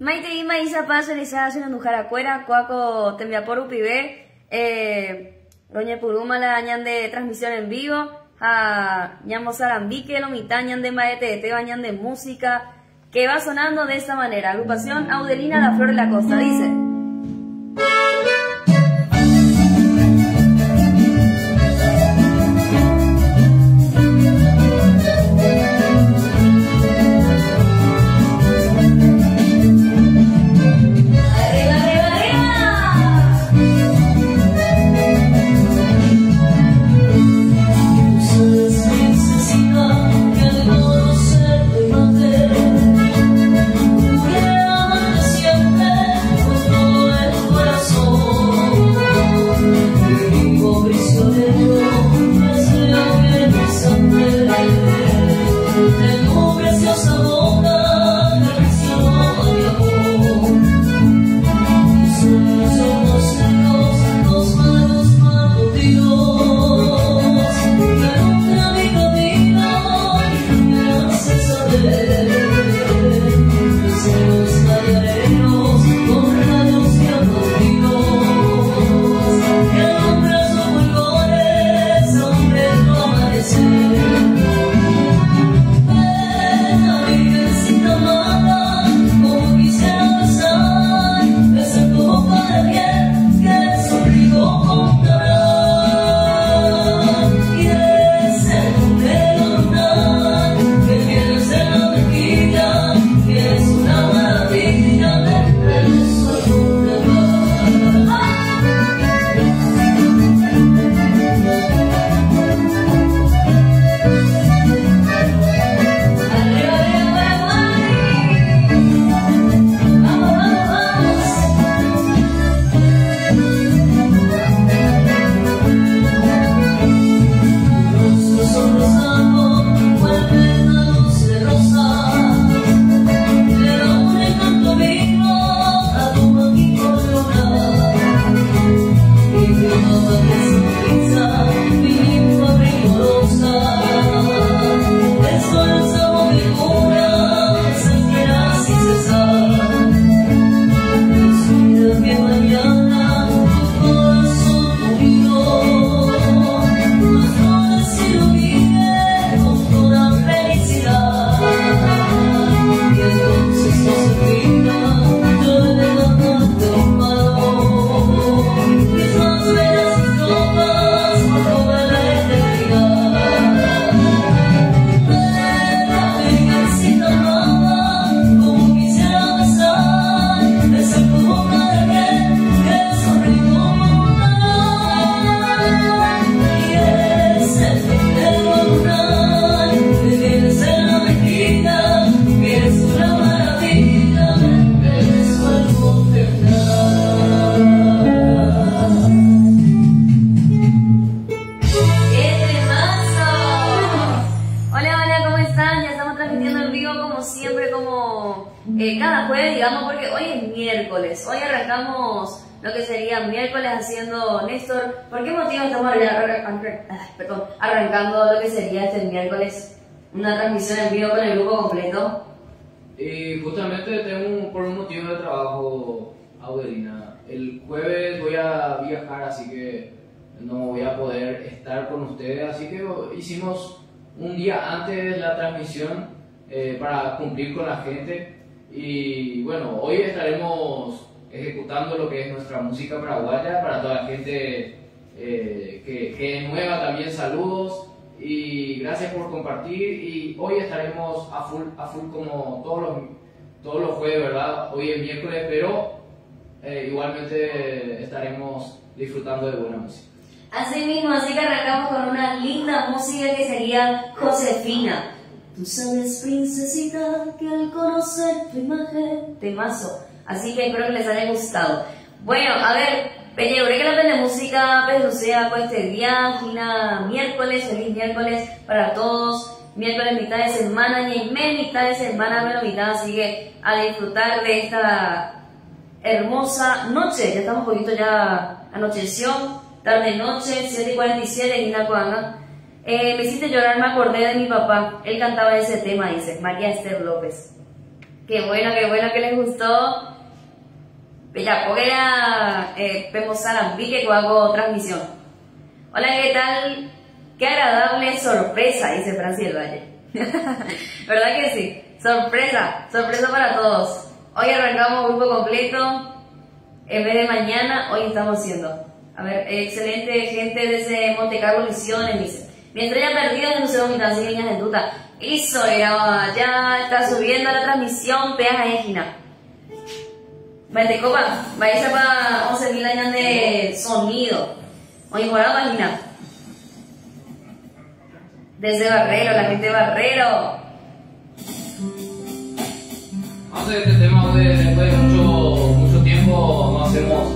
Maite y Maísa Paso, Elisa, Nujara Cuera, Cuaco, Tembiaporu Pibe, eh, Doña Puruma, la dañan de transmisión en vivo, a Ñamo Sarambique, Lomita, Ñan de Maete, de Teba, Ñan de Música, que va sonando de esta manera. Agrupación Audelina La Flor de la Costa, dice. Arrancando lo que sería este miércoles una transmisión en vivo con el grupo completo? Y justamente tengo por un motivo de trabajo, Audelina. El jueves voy a viajar, así que no voy a poder estar con ustedes. Así que hicimos un día antes la transmisión eh, para cumplir con la gente. Y bueno, hoy estaremos ejecutando lo que es nuestra música paraguaya para toda la gente eh, que, que, es nueva también saludos y gracias por compartir y hoy estaremos a full, a full como todos los, todos los jueves, ¿verdad? Hoy es miércoles, pero eh, igualmente estaremos disfrutando de buena música. Así mismo, así que arrancamos con una linda música que sería Josefina. Tú sabes, princesita, que al conocer tu imagen, temazo. Así que espero que les haya gustado. Bueno, a ver, Peña, que la de música, pues, sea, pues, este día, Gina, miércoles, feliz miércoles para todos. Miércoles, mitad de semana, me mitad de semana, menos mitad, así que a disfrutar de esta hermosa noche. Ya estamos un poquito ya anocheció, tarde noche, 7 y 47, Gina Coanga. Eh, me hiciste llorar, me acordé de mi papá. Él cantaba ese tema, dice, María Esther López. Qué bueno, qué bueno que les gustó. Bella Poguera, eh, Pemo Salambique, que hago transmisión. Hola, ¿qué tal? Qué agradable sorpresa, dice Francis del Valle. ¿Verdad que sí? Sorpresa, sorpresa para todos. Hoy arrancamos grupo completo. En vez de mañana, hoy estamos haciendo. A ver, excelente gente desde Monte Carlo Misiones, dice. Mi estrella perdida en Museo Mitad, niñas en duda. Eso era, ya está subiendo la transmisión, pegas a. Vete copa, vaya para 11.000 años de sonido. Oye, por la página. Desde Barrero, la gente de Barrero. Vamos a hacer este tema de, después de mucho, mucho tiempo no hacemos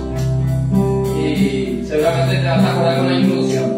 y seguramente te vas a acordar con la introducción.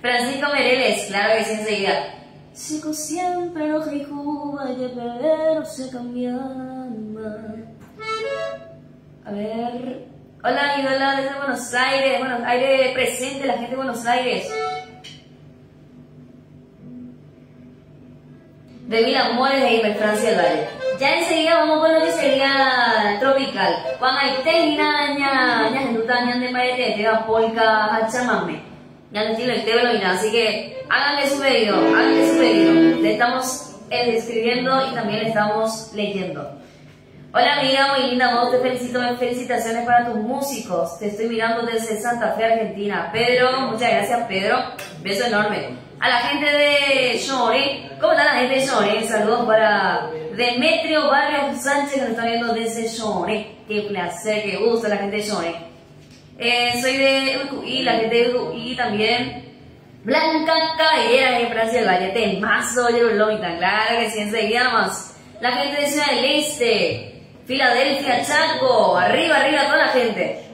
Francisco Mereles, claro que sí enseguida. Sigo siempre roja y vaya pero se cambian A ver. Hola, ídola desde Buenos Aires. Buenos Aires presente, la gente de Buenos Aires. de Mil Amores de Iber Francia del Valle. Ya enseguida vamos con lo que sería tropical. Juan Aite, ña, ña, ña, genduta, ña, de maete, te da polka, hachamame. Ya no estilo el tebelo y nada. Así que háganle su pedido, háganle su pedido. Le estamos eh, escribiendo y también le estamos leyendo. Hola amiga, muy linda voz, te felicito, felicitaciones para tus músicos. Te estoy mirando desde Santa Fe, Argentina. Pedro, muchas gracias Pedro, beso enorme. A la gente de Llore, ¿cómo está la gente de Llore? Saludos para Demetrio Barrios Sánchez que nos está viendo desde Llore. Qué placer, qué gusto la gente de Llore. Eh, soy de UQI, la gente de UQI también. Blanca Caballera de Francia del Valle, temazo, Yerulomita, claro que sí, enseguida más. La gente de Ciudad del Este, Filadelfia, Chaco, arriba, arriba toda la gente.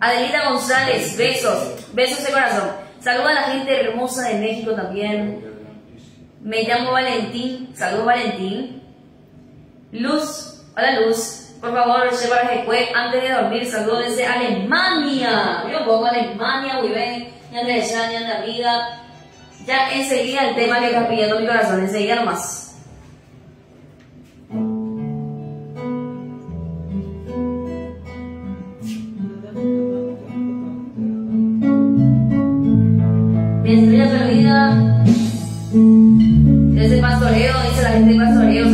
Adelita González, besos, besos de corazón. Saluda a la gente hermosa de México también. Me llamo Valentín, saludos Valentín. Luz, hola Luz, por favor, lleva después antes de dormir, saludos desde Alemania. Yo pongo Alemania, muy bien, ya de de amiga. Ya enseguida el tema que está pidiendo mi corazón, enseguida nomás. Mi estrella perdida. Desde Pastoreo, dice la gente Pastoreo,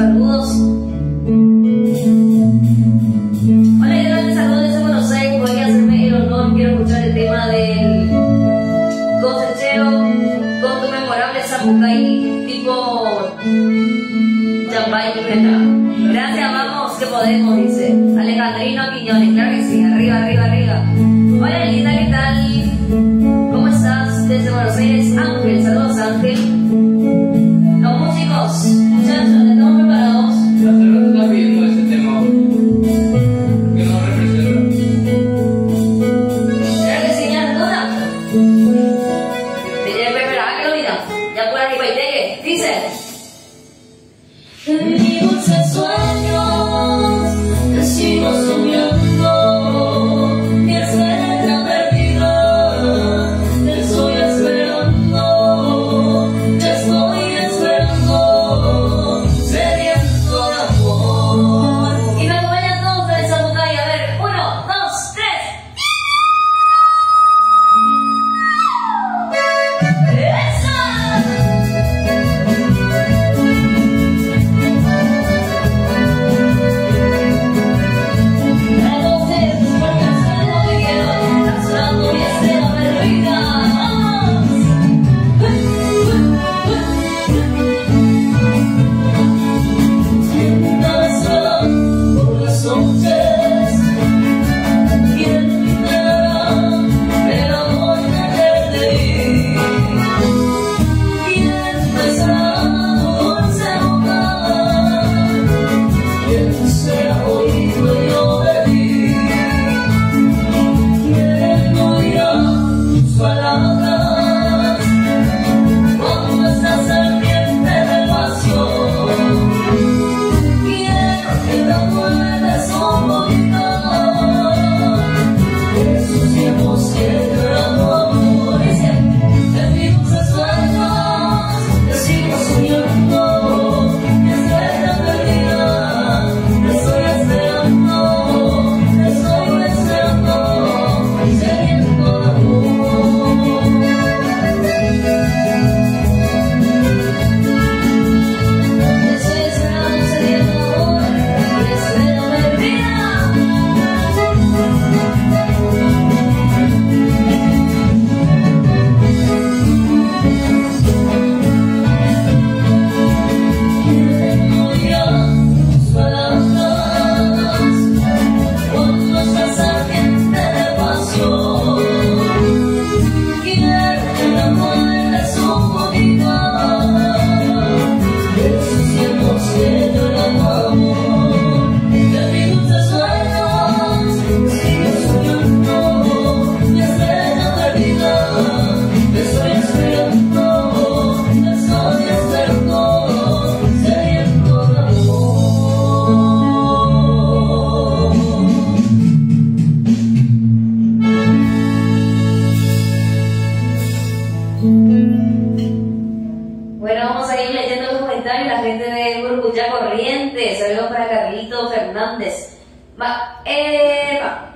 Va, eh, va.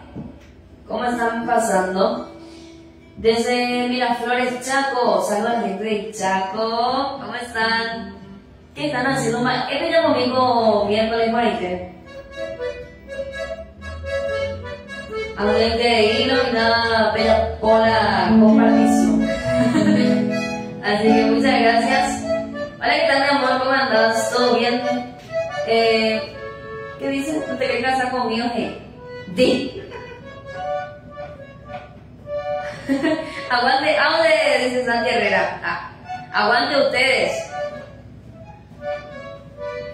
¿Cómo están pasando? Desde Miraflores, Chaco. Saludos a la de Chaco. ¿Cómo están? ¿Qué están haciendo mal? Este domingo, miércoles 20. Hablen de hilo y nada, pela por compartición. Así que muchas gracias. Hola, ¿qué tal, mi amor? ¿Cómo andas? ¿Todo bien? Eh, ¿Qué dices? ¿Tú te quieres casar conmigo? ¿Qué? Di. aguante, aguante, dice Santi Herrera. Ah, aguante ustedes.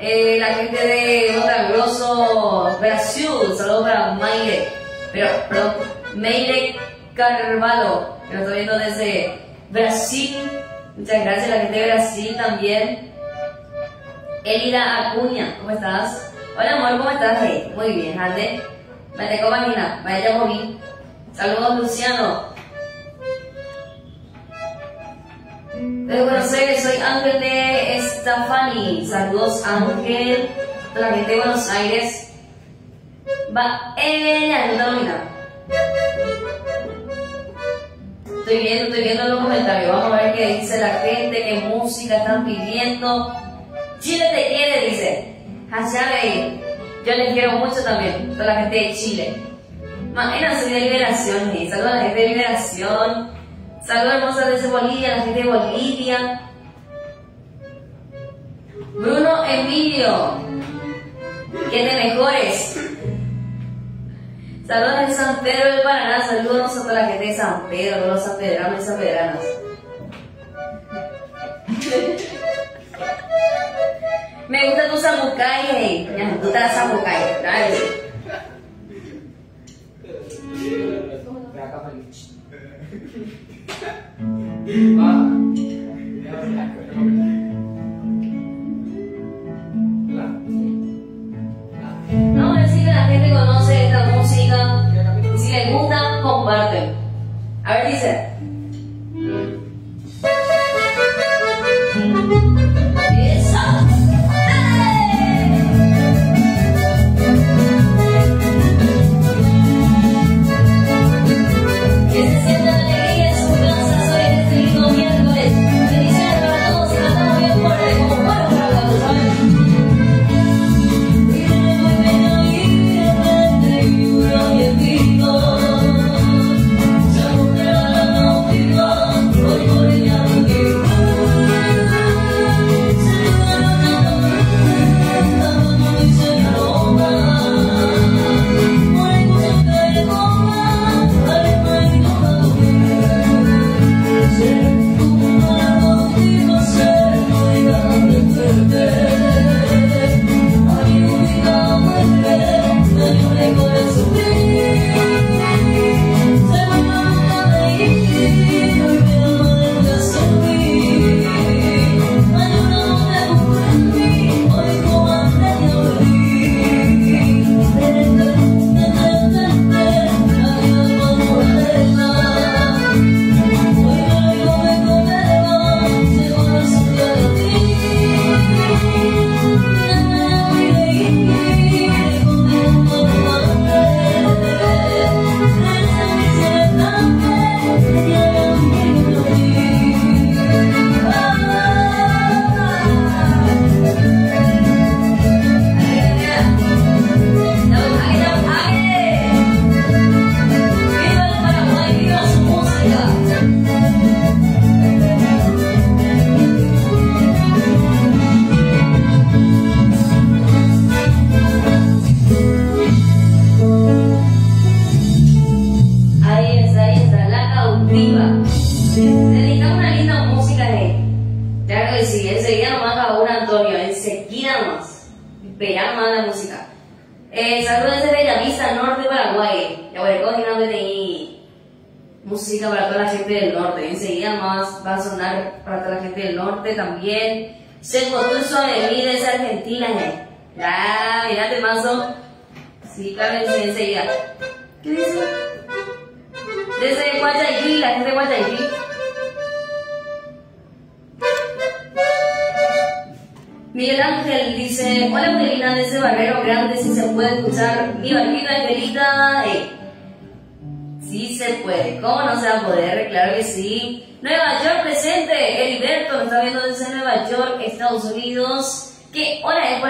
Eh, la gente de Grosso, Brasil, saludos para Maire, pero, perdón, Meire Carvalho, que nos está viendo desde Brasil. Muchas gracias la gente de Brasil también. Elida Acuña, ¿cómo estás? Hola amor, ¿cómo estás? muy bien, Ande. Me tengo vaya vaya bien. Saludos Luciano. Desde Buenos Aires soy Ángel de Estafani. Saludos Ángel. la gente de Buenos Aires. Va, eh, ya, no Estoy viendo, estoy viendo los comentarios. Vamos a ver qué dice la gente, qué música están pidiendo. Chile te quiere, dice. Hashtag Yo les quiero mucho también, toda la gente de Chile. Imagínense de liberación, ¿eh? saludos a la gente de liberación. Saludos hermosas desde Bolivia, la gente de Bolivia. Bruno Emilio, de mejores. Saludos de San Pedro del Paraná, saludos a toda la gente de San Pedro, todos los sanpedranos y sanpedranas. Me gusta tu samukai, hey. Me gusta la a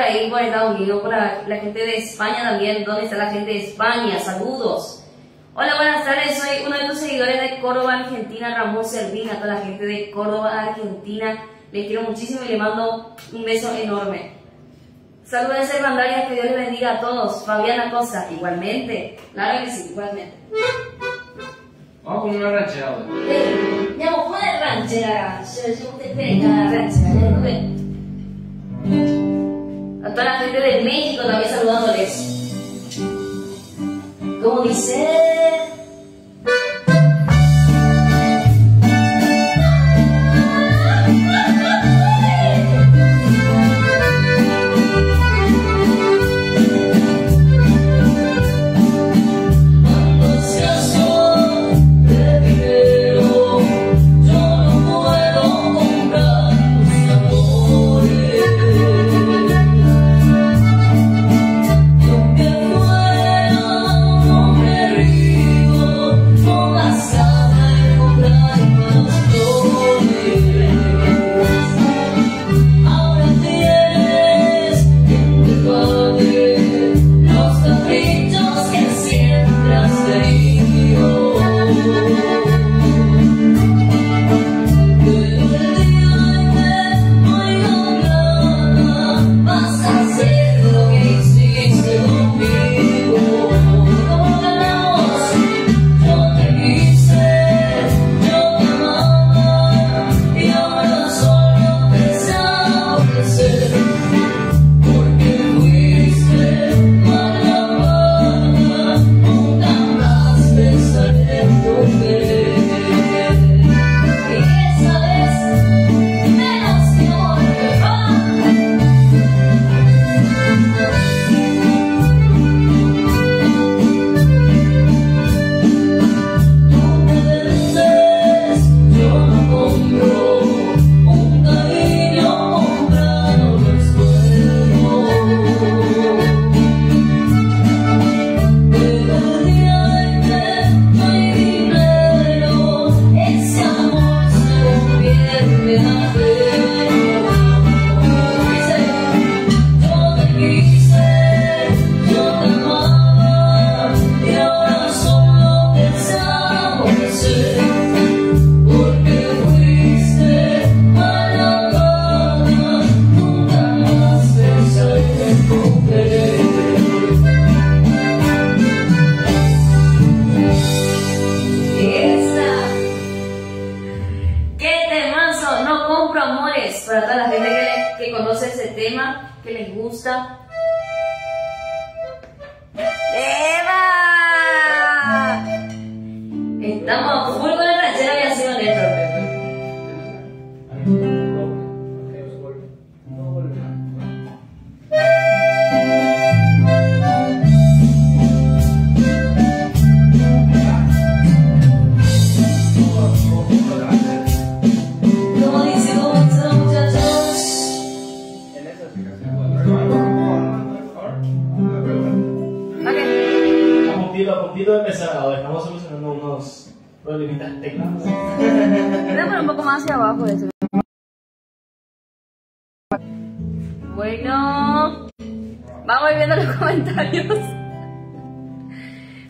ahí por Estados Unidos, por la, gente de España también. ¿Dónde está la gente de España? Saludos. Hola, buenas tardes. Soy uno de tus seguidores de Córdoba, Argentina, Ramón Servina. Toda la gente de Córdoba, Argentina. Les quiero muchísimo y les mando un beso enorme. Saludos de Servandarias, que Dios les bendiga a todos. Fabiana Cosa, igualmente. Claro que sí, igualmente. Vamos con una ranchera ahora. Andiamo fuori ranchera, ci siamo te pega ranchera, a toda la gente de México también saludándoles. Como dice...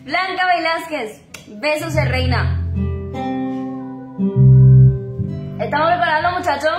Blanca Velázquez, besos de reina. ¿Estamos preparados muchachos?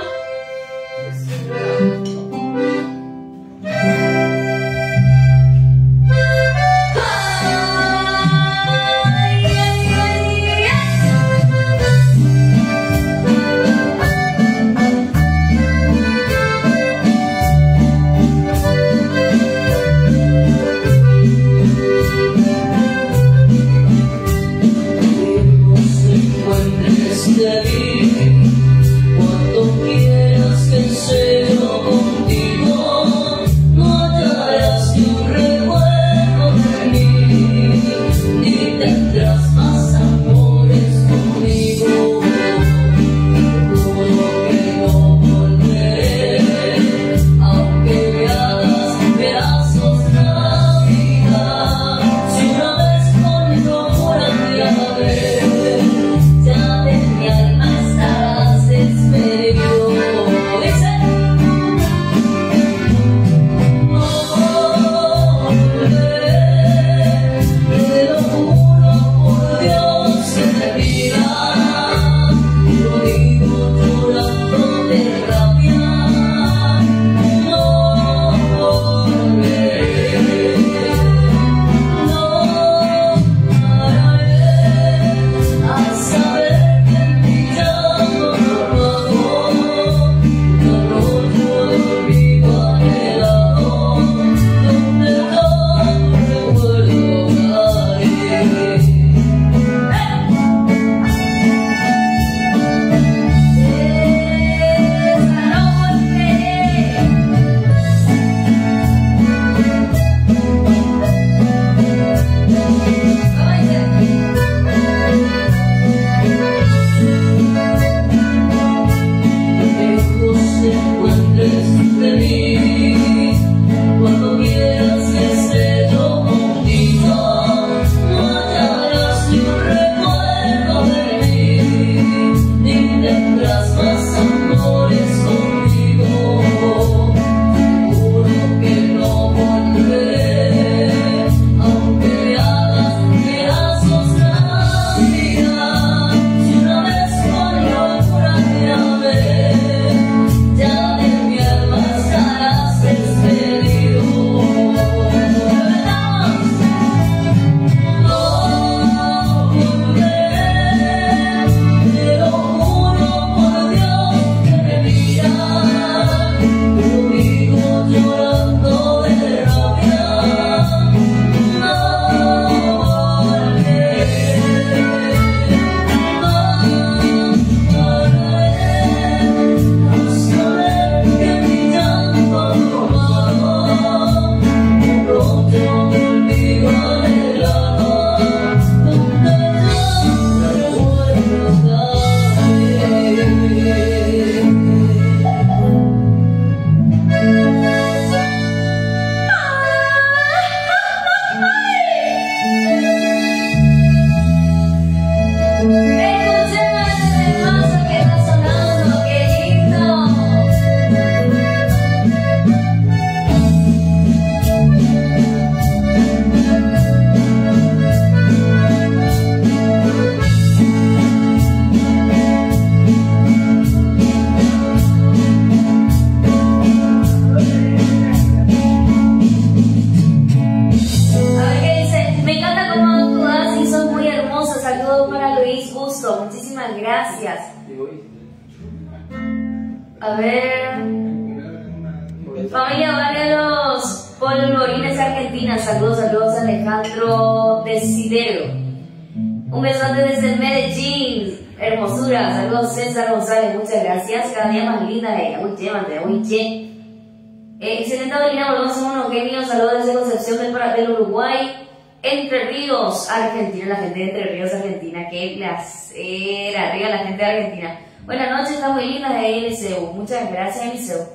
Argentina, la gente de Entre Ríos, Argentina, qué placer, arriba la gente de Argentina. Buenas noches, está muy linda de Eliseu, muchas gracias Eliseu.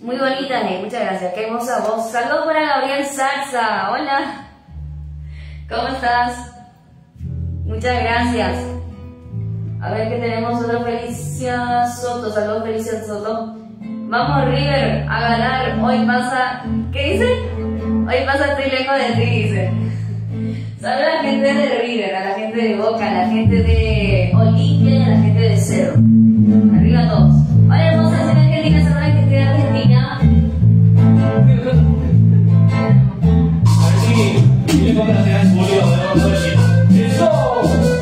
Muy bonita, eh, muchas gracias, qué hermosa voz. Saludos para Gabriel Sarza, hola. ¿Cómo estás? Muchas gracias. A ver que tenemos otra Felicia Soto, saludos Felicia Soto. Vamos River a ganar, hoy pasa, ¿qué dice? Hoy pasa estoy lejos de ti, dice. A la gente de River, a la gente de Boca, a la gente de Olimpia y a la gente de Cerro. Arriba todos. Hola hermosa, soy Argentina, saludos a la gente de Argentina. A ver si le pongo la tía de Julio. ¡Eso!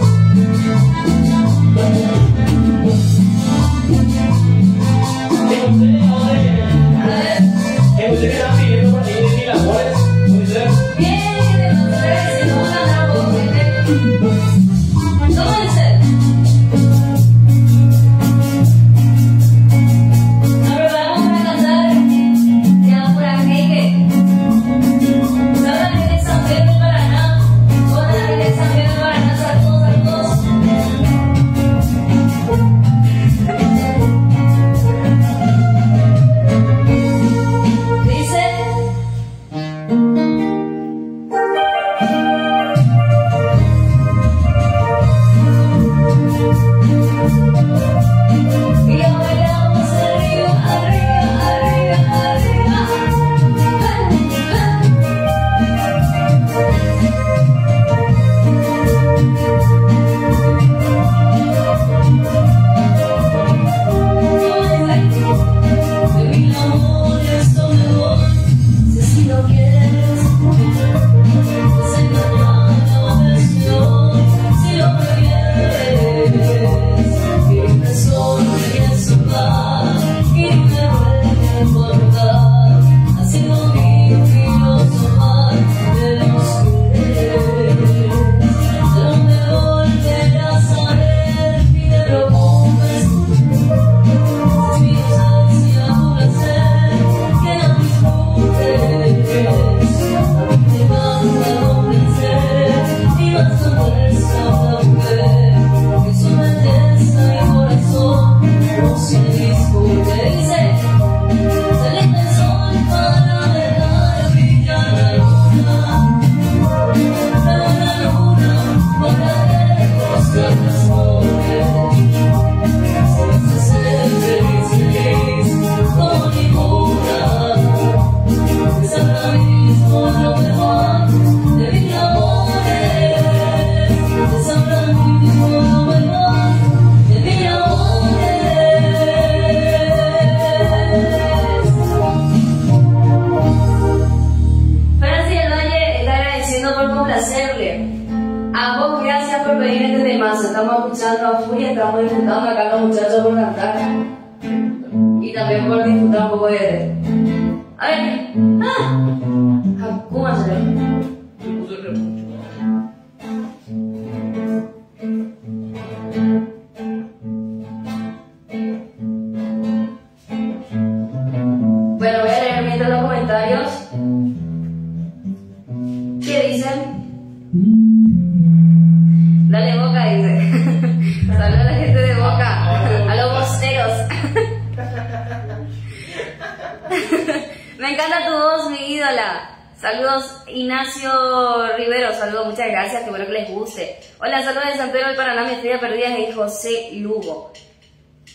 Hola, saludos de San Pedro del Paraná, mi estrella perdida y José Lugo.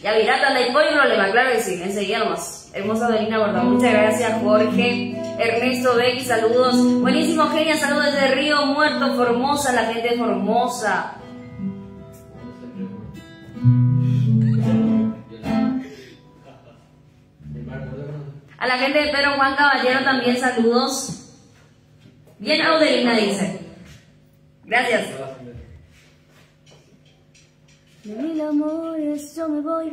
Ya virata, no hay problema, claro que sí, enseguida nomás. Hermosa Adelina Bordón, muchas gracias Jorge, Ernesto Becky, saludos. Buenísimo, genia, saludos desde Río Muerto, Formosa, la gente Formosa. A la gente de Pedro Juan Caballero también saludos. Bien, Audelina dice. Gracias. De mil amores yo me voy.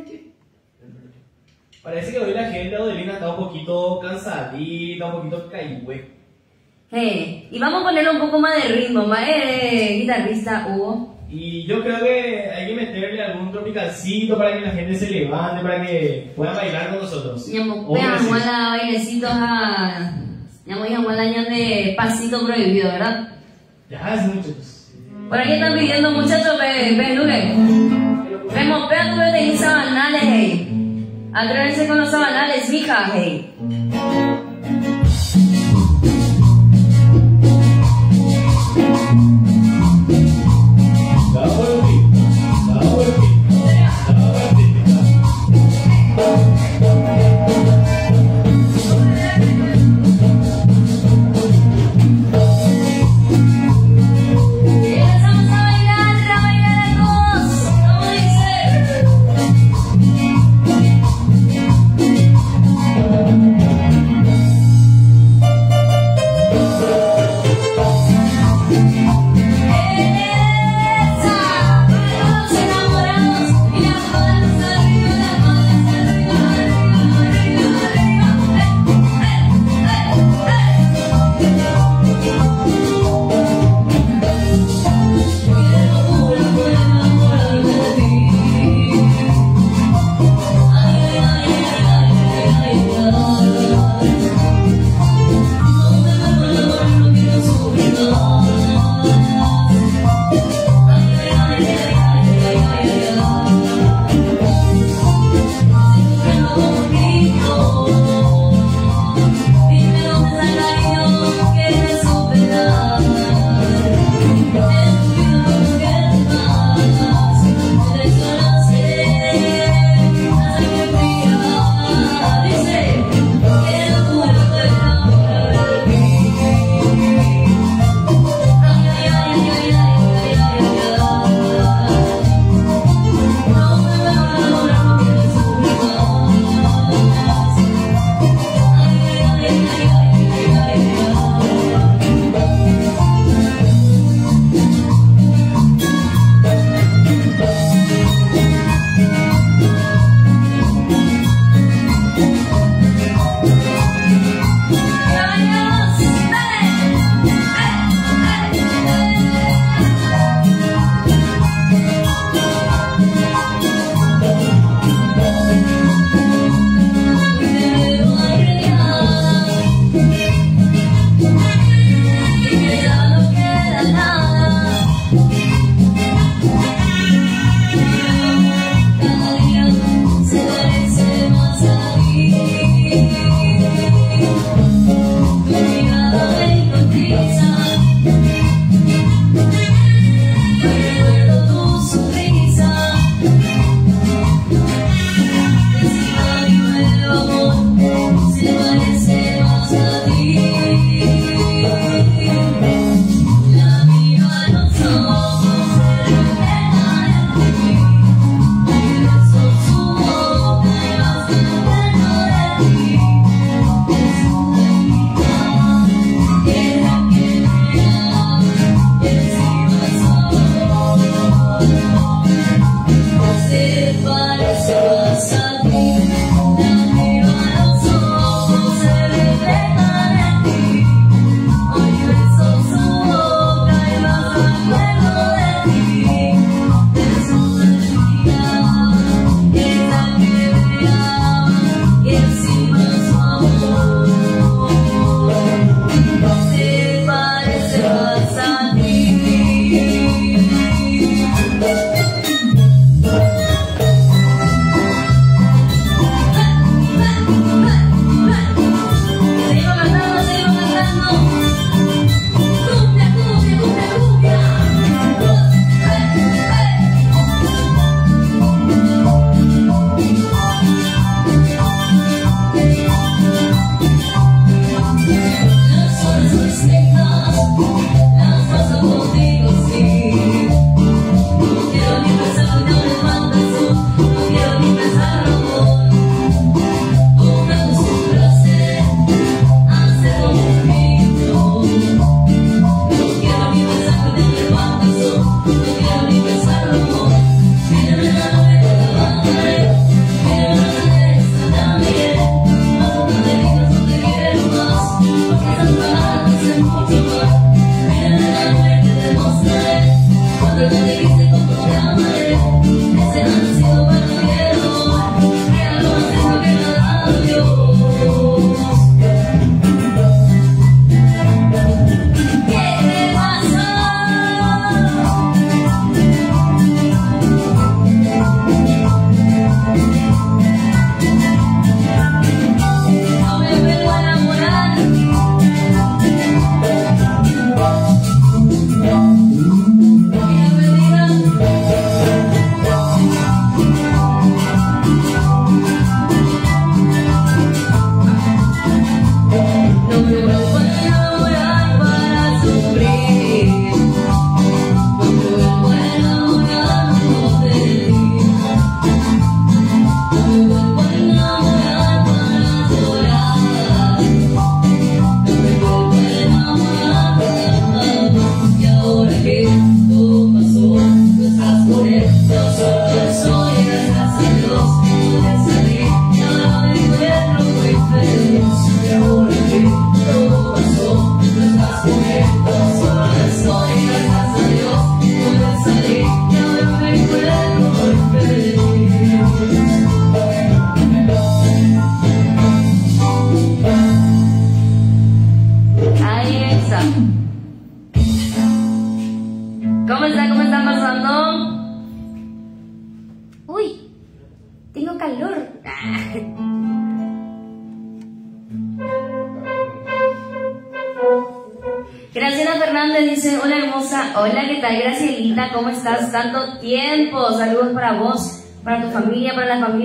Parece que hoy la gente de Adelina está un poquito cansadita, un poquito caigüe. Eh, y vamos a ponerle un poco más de ritmo, más eh, guitarrista Hugo. Y yo creo que hay que meterle algún tropicalcito para que la gente se levante, para que puedan bailar con nosotros. Ñamo, ¿O veamos qué decís? la bailecitos a. Ñamo, ñamo, la ñan de pasito prohibido, ¿verdad? Ya, es muchachos. Por aquí están pidiendo muchachos, ven, ven, Luque. Vemos, vean tú que tenéis sabanales, hey. Atrévense con los sabanales, mija, hey. Da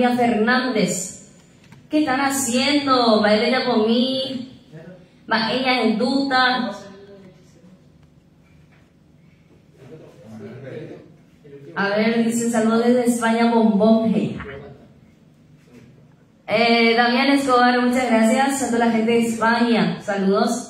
Fernández. ¿Qué están haciendo? Va ella por mí. Va ella en duda. A ver, dice saludos desde España, bombón. Eh, Damián Escobar, muchas gracias. A toda la gente de España, saludos.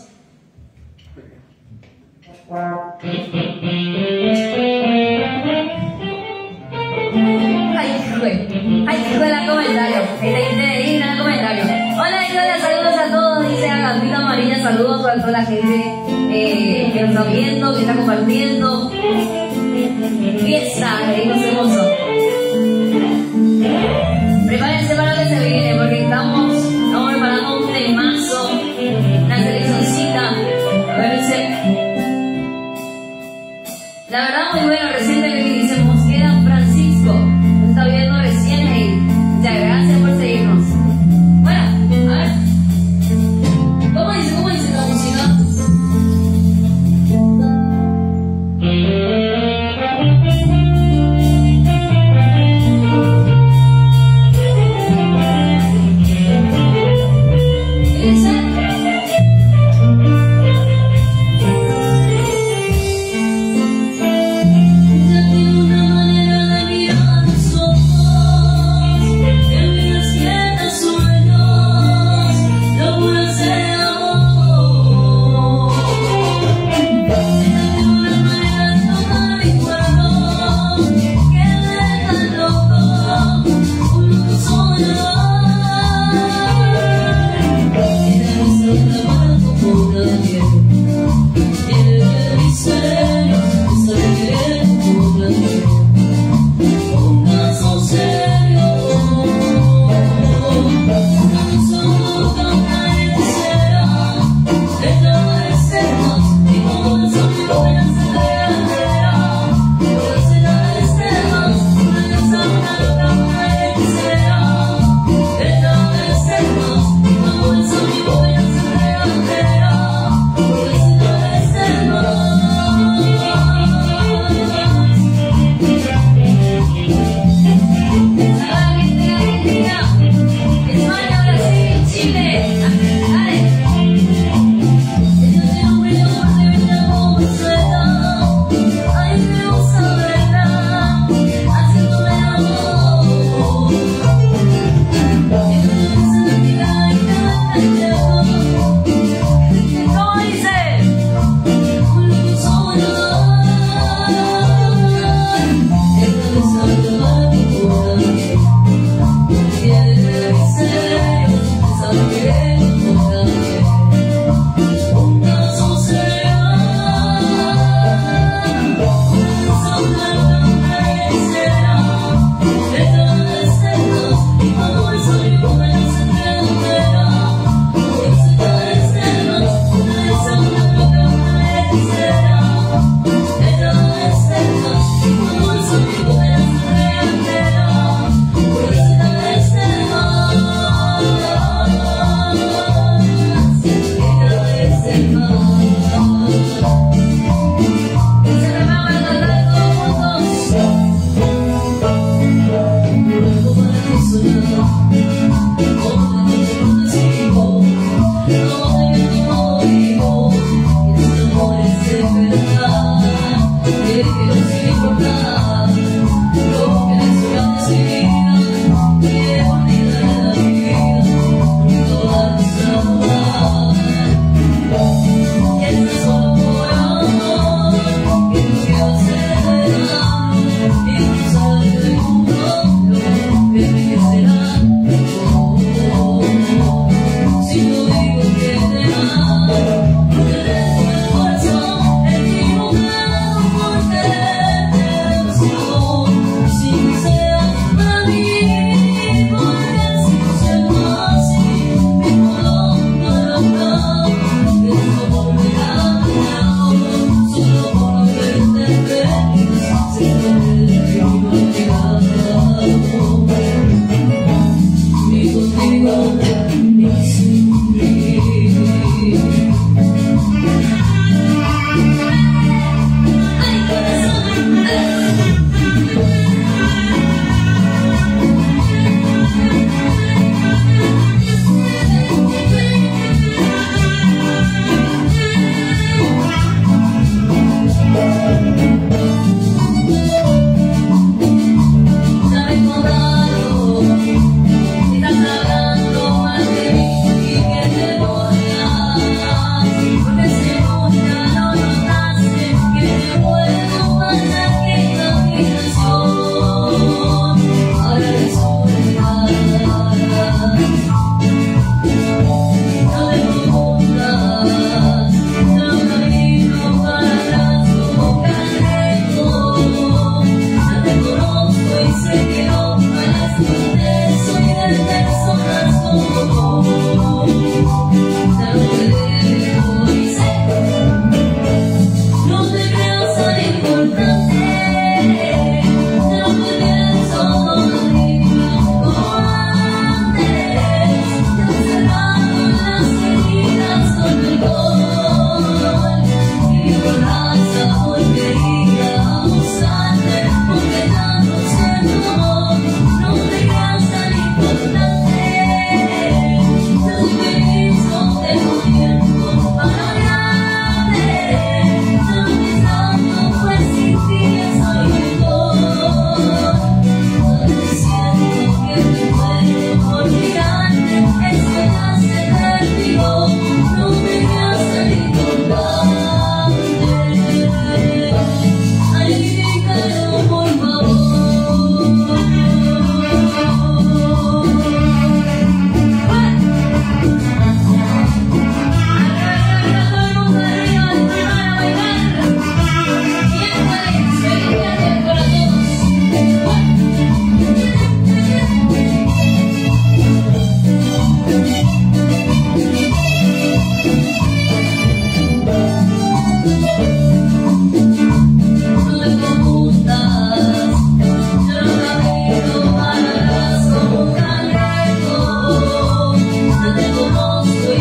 Ahí tengo el comentario. Ahí te en el comentario. Hola, Victoria, saludos a todos. Dice a Gambita Amarilla, saludos a toda la gente eh, que nos está viendo, que está compartiendo. Fiesta, queridos hermosos.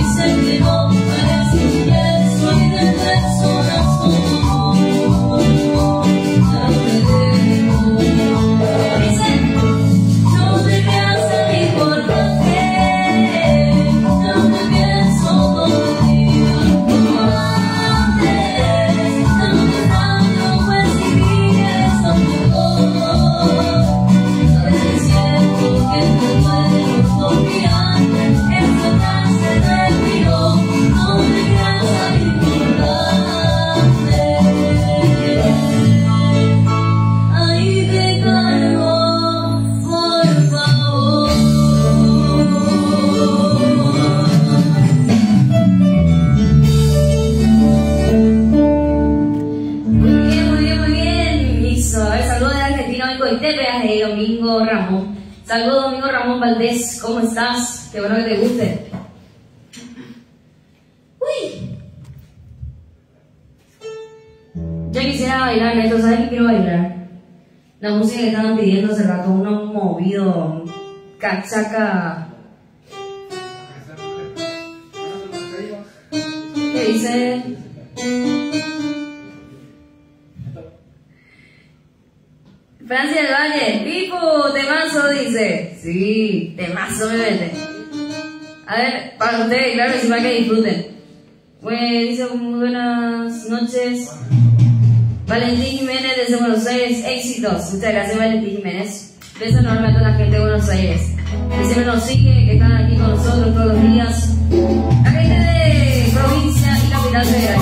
一生寂寞。Qué bueno que te guste. Uy. Ya quisiera bailar esto, ¿sabes qué quiero bailar? La música que estaban pidiendo hace rato, uno movido, cachaca. ¿Qué dice? Francia del Valle, Pipo, temazo, dice. Sí, temazo, bebé. A ver, para ustedes, claro, encima que disfruten. Bueno, dice muy buenas noches. Valentín Jiménez desde Buenos Aires, éxitos. Muchas gracias, Valentín Jiménez. Beso enorme a toda la gente de Buenos Aires. Que siempre nos sigue, que están aquí con nosotros todos los días. La gente de provincia y capital federal,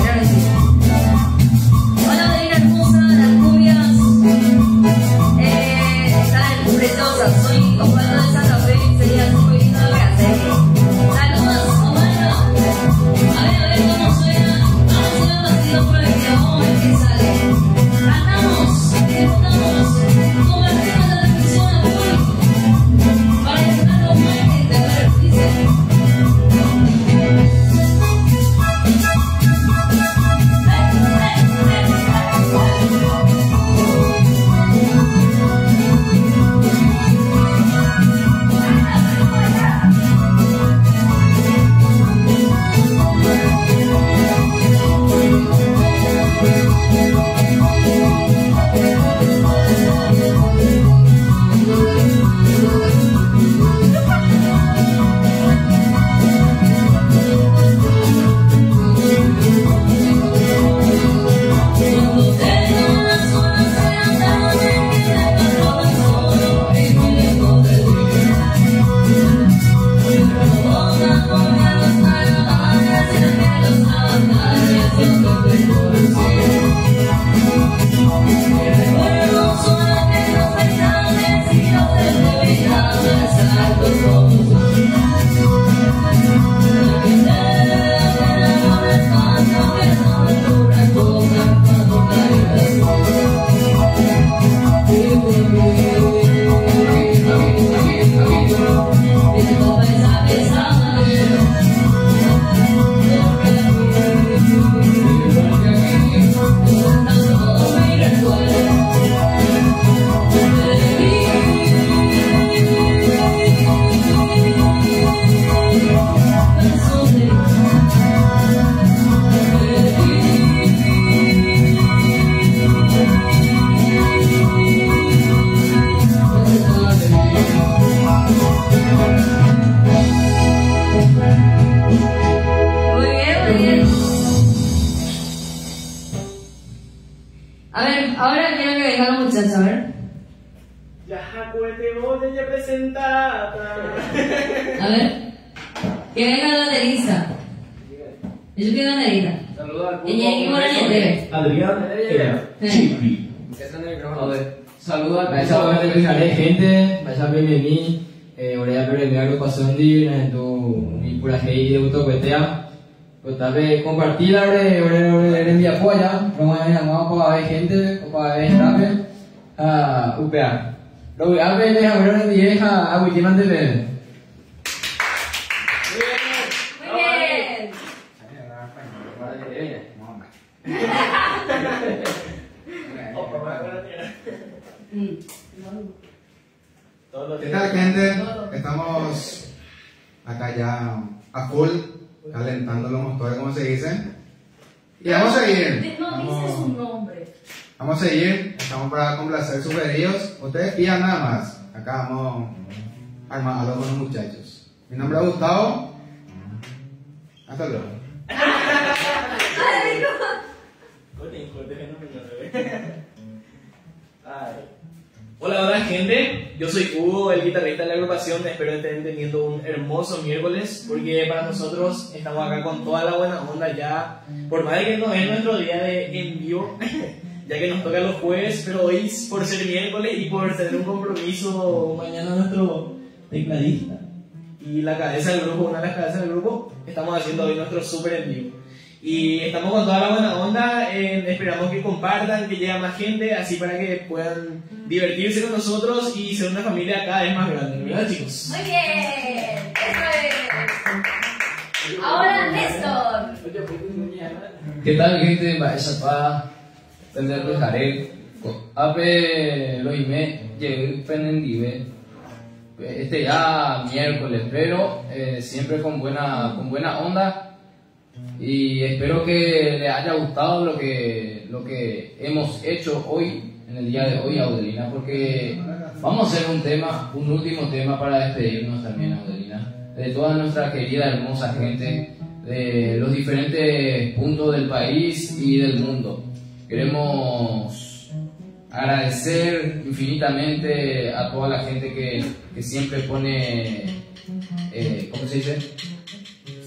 ahora, ahora en mi apoya, como me llamado para ver gente, o para ver rape, a UPA. Lo voy a ver, ahora en vieja, a Wikiman de ver. Muy bien. Mm. Todo ¿Qué tal gente? Estamos acá ya a full, calentando los motores como se dice. Y vamos a seguir. No dice Vamos, su nombre. vamos a seguir, estamos para complacer sus pedidos. Ustedes pidan nada más. Acá vamos a armarlo con los muchachos. Mi nombre es Gustavo. Hasta luego. Ay. Hola, hola gente, yo soy Hugo, el guitarrista de la agrupación, espero estén teniendo un hermoso miércoles, porque para nosotros estamos acá con toda la buena onda ya, por más de que no es nuestro día de envío, ya que nos toca los jueves, pero hoy por ser miércoles y por tener un compromiso mañana nuestro tecladista y la cabeza del grupo, una de las cabezas del grupo, estamos haciendo hoy nuestro super envío. Y estamos con toda la buena onda, eh, esperamos que compartan, que llegue más gente, así para que puedan divertirse con nosotros y ser una familia cada vez más grande, ¿verdad chicos? Muy bien. Eso es. Ahora Néstor. ¿Qué tal gente? Esa pa tener dejaré. Ape lo ime llegué penendive. Este ya miércoles, pero eh, siempre con buena con buena onda y espero que le haya gustado lo que lo que hemos hecho hoy en el día de hoy, Audelina, porque vamos a hacer un tema, un último tema para despedirnos también, Audelina, de toda nuestra querida hermosa gente de los diferentes puntos del país y del mundo. Queremos agradecer infinitamente a toda la gente que, que siempre pone, eh, ¿cómo se dice?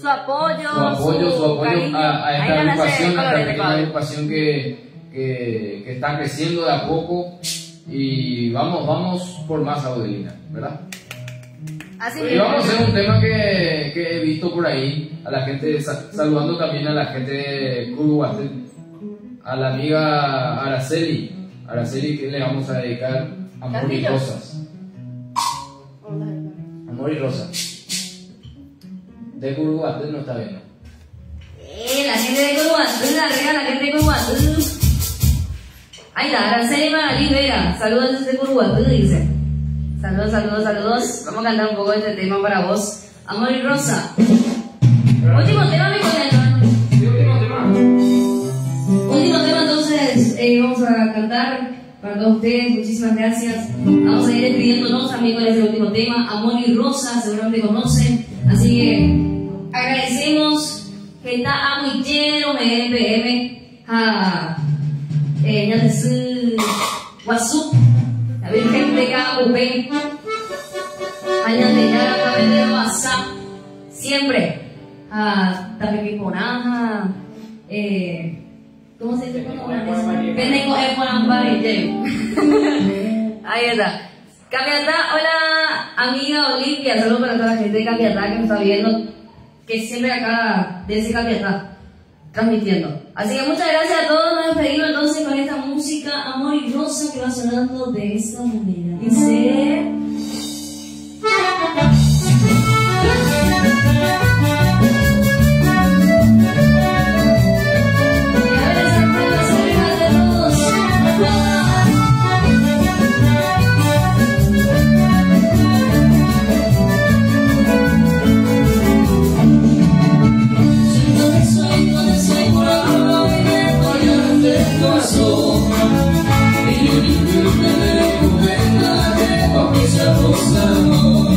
Su apoyo. Su apoyo, su apoyo cariño. a, esta agrupación, a esta pequeña agrupación que, que, que está creciendo de a poco y vamos, vamos por más Audelina, ¿verdad? Así Y vamos a hacer un tema que, que he visto por ahí, a la gente, sa- saludando también a la gente de Curuguate, a la amiga Araceli, Araceli que le vamos a dedicar Amor y. Rosas. Amor y Rosas. De Curuguate no está bien, ¿no? Eh, la gente de Corubatú, la rega, la gente de Corubatú. Ahí está, Araceli Magalí Vera. Saludos desde Corubatú, dice. Saludos, saludos, saludos. Vamos a cantar un poco de este tema para vos. Amor y Rosa. Último tema, mi colega. último tema. Último tema, entonces, eh, vamos a cantar para todos ustedes. Muchísimas gracias. Vamos a ir despidiéndonos también con este último tema. Amor y Rosa, seguramente conocen. Así que agradecemos que está a muy lleno de PM a eh, Guazú, la Virgen de Cabupé, a Ñateñara Cabel de WhatsApp, siempre a Tapequiponaja, eh, ¿cómo se dice? Pendejo es Ahí está. Capiatá, hola amiga Olimpia, saludos para toda la gente de Capiatá que nos está viendo, que siempre acá desde Capiatá, transmitiendo. Así que muchas gracias a todos, nos despedimos entonces con esta música Amor y Rosa que va sonando de esta manera. Dice... Oh, samo